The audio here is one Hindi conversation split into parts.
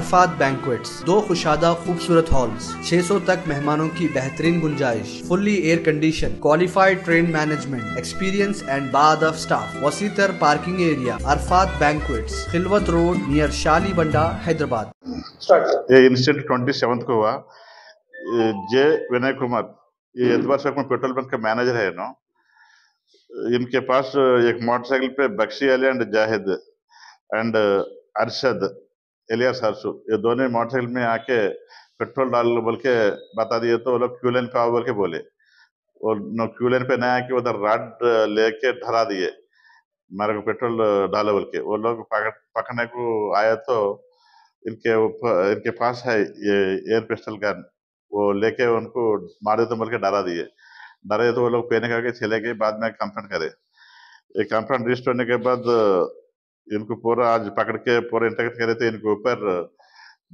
अरफात बैंकवेट्स दो खुशादा खूबसूरत हॉल्स 600 तक मेहमानों की बेहतरीन गुंजाइश fully air condition qualified train management experience and बादफ staff वसीतर parking area Arafat banquets Khilwat road near Shali Banda Hyderabad ये इंसिडेंट ट्वेंटी को हुआ। जे विनय कुमार ये एतबार चौक में पेट्रोल पंप का मैनेजर है नो? इनके पास एक मोटरसाइकिल पे Bakshi Ali and Zahid and Arshad alias Harshu, ये दोनों मोटरसाइकिल में आके पेट्रोल डाल बोल के बता दिए तो वो लोग क्यू लाइन पे आओ बोल के बोले। और नो क्यू लाइन पे नहीं आके उधर रड लेके धरा दिए, मेरे को पेट्रोल डाले बोल के। वो लोग पकड़ने को आया तो इनके इनके पास है ये एयर पिस्टल गन, वो लेके उनको मारे तो बोल के डरा दिए। डरे तो वो लोग पहने करके चले गए, बाद में कंप्लेंट करे। ये कंप्लेंट रजिस्टर होने के बाद इनको पूरा आज पकड़ के पूरा इंटरेक्ट करे थे, इनके ऊपर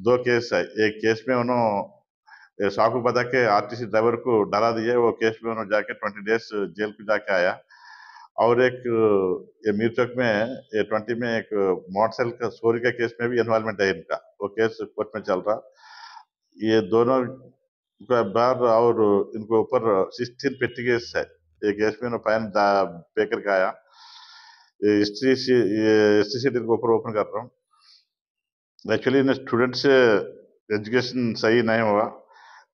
दो केस है। एक केस में उन्होंने साहू बता के आरटीसी ड्राइवर को डरा दिया वो केस में उन्होंने जाके ट्वेंटी डेज़ जेल को जाके आया। और एक ये मीर चौक में ये ट्वेंटी में एक मोटरसाइकिल का, चोरी का केस में भी इन्वॉल्वमेंट है इनका। वो केस कोर्ट में चल रहा। ये दोनों का बार और इनको ऊपर सिक्सटीन पेटी केस है। ये केस में फाइन पे करके आया। हिस्ट्री हिस्ट्री सीट इनको ऊपर ओपन कर रहा हूँ एक्चुअली इन स्टूडेंट से एजुकेशन सही नहीं हुआ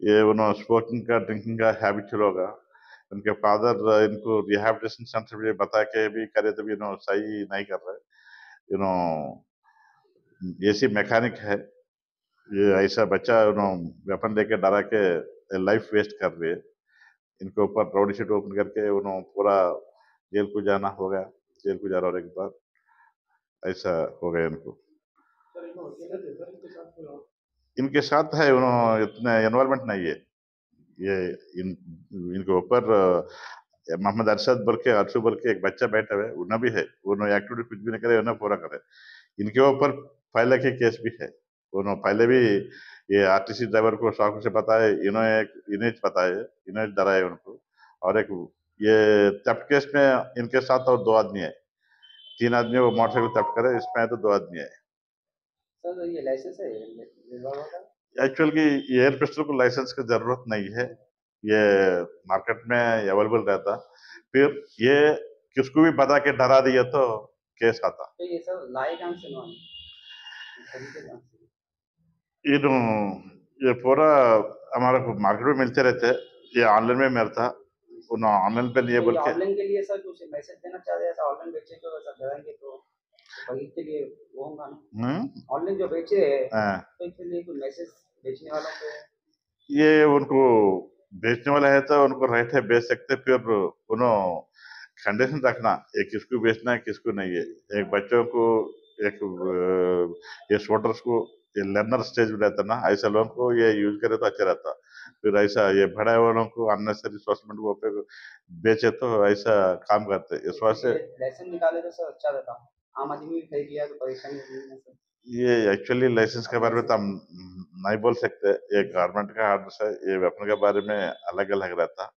ये उन्होंने स्मोकिंग का ड्रिंकिंग का हैबिचुअल होगा उनके फादर इनको रिहेबिलिटेशन सेंटर भी बता के भी करे तो भी इन्होंने सही नहीं कर रहे यू नो ऐसी मैकेनिक है ये ऐसा बच्चा उन्होंने वेपन लेके डरा के लाइफ वेस्ट कर रही है इनके ऊपर राउडी शीट ओपन करके उन्होंने पूरा जेल को जाना होगा जेल को जा रहा होने के बाद ऐसा हो गया इनको इनके साथ है उन्होंने इतने इन्वॉल्वमेंट नहीं है ये इन इनके ऊपर मोहम्मद अरशद बोल के अरशु बोल के एक बच्चा बैठा हुआ है उन्हें भी है उन्होंने एक्टिविटी कुछ भी नहीं करे उन्हें पूरा करे इनके ऊपर पहले के केस भी है उन्होंने पहले भी ये आरटीसी ड्राइवर को शौक से पता है इन्होंने इन्हें पता है इन्हें डरा है उनको और एक ये थेफ्ट केस में इनके साथ और दो आदमी है। तीन आदमी वो मोटरसाइकिल थेफ्ट करे इसमें तो दो आदमी है। सर तो ये लाइसेंस है एक्चुअल की एयर पिस्टल को लाइसेंस की ज़रूरत नहीं है। ये मार्केट में अवेलेबल रहता। फिर ये किसको भी बता के डरा दिया तो केस आता। तो ये सर काम इन ये पूरा हमारा मार्केट में मिलते रहते। ये ऑनलाइन में मिलता। ऑनलाइन पे लिए बोल के। ऑनलाइन के लिए सर कुछ मैसेज देना हैं ऑनलाइन बेचे तो कराएँगे तो वही के लिए वो होगा ना। हम्म? ऑनलाइन जो बेच रहे हैं हाँ। तो इसके लिए कोई मैसेज बेचने वालों को? ये उनको बेचने वाला है तो उनको है बेच सकते फिर उन्होंने कंडीशन रखना ये किसको बेचना है किसको नहीं है। एक बच्चों को एक ये स्पोर्टर्स को ये लर्नर स्टेज में रहता ना ऐसा लोगों को ये यूज़ करे तो अच्छा रहता। फिर ऐसा ये बड़े वालों को अननेसरी सोचमेंट वो पे बेचे तो ऐसा काम करते इस वास्ते लाइसेंस निकाले तो सर अच्छा रहता आम आदमी भी खरीद लिया तो परेशानी नहीं है ये एक्चुअली लाइसेंस के बारे में तो हम नहीं बोल सकते। ये गवर्नमेंट का आर्डर है ये वेपन के बारे में अलग अलग रहता।